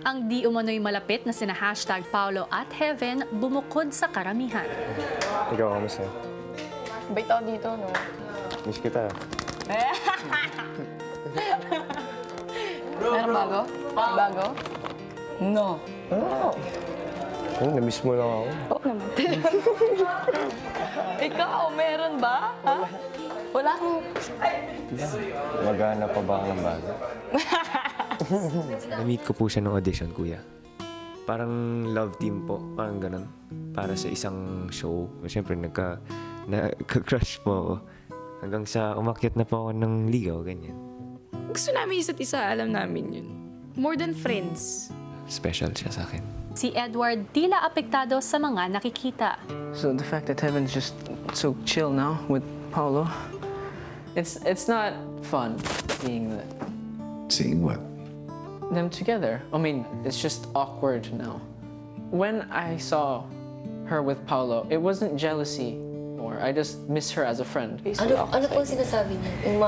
Ang di umano'y malapit na sina hashtag Paolo at Heaven bumukod sa karamihan. Ikaw, kamusta? Bait ako dito, no? Miss kita. Meron bago? Bago? No. Oh. Oh, na-miss mo lang ako. Oo naman. Ikaw, meron ba? Ha? Wala akong... Magana pa ba ang bago? Na-meet ko po siya ng audition, kuya. Parang love team po, parang ganun. Para sa isang show. Siyempre, nagka, nagka-crush po ako. Hanggang sa umakyat na po ako ng ligaw, ganyan. Gusto namin isa't isa, alam namin yun. More than friends. Special siya sa akin. Si Edward tila apektado sa mga nakikita. So the fact that Heaven's just so chill now with Paulo, it's it's not fun seeing that Seeing what? Them together. I mean, it's just awkward now. When I saw her with Paulo, it wasn't jealousy more. I just miss her as a friend. Ano, ano pong sinasabi niya? Yung.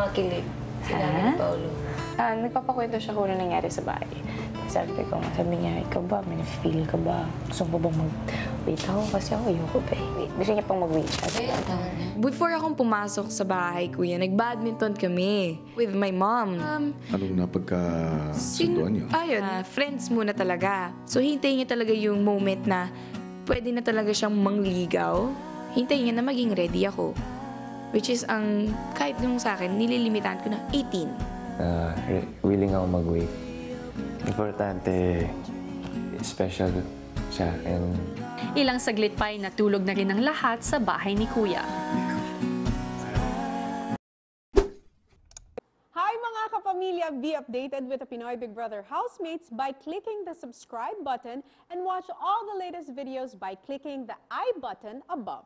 Sinabi ni Paolo. Ah, nagpapakwento siya kung ano nangyari sa bahay. Sabi ko, sabi niya, ikaw ba, may feel ka ba? Gusto mo ba mag-wait ako? Kasi ako, ayoko ba eh. Gusto niya pang mag-wait tawag niya. Before akong pumasok sa bahay, kuya, nag-badminton kami with my mom. Um, Anong napagkasunduan niyo? Ayun, ah, friends muna talaga. So, hintayin niya talaga yung moment na pwede na talaga siyang mangligaw. Hintayin niya na maging ready ako. Which is, ang kahit nung sa akin, nililimitahan ko na 18. Uh, willing ako mag-wait. Importante, special siya. And Ilang saglit pa ay natulog na rin ang lahat sa bahay ni Kuya. Hi mga kapamilya! Be updated with the Pinoy Big Brother housemates by clicking the subscribe button and watch all the latest videos by clicking the I button above.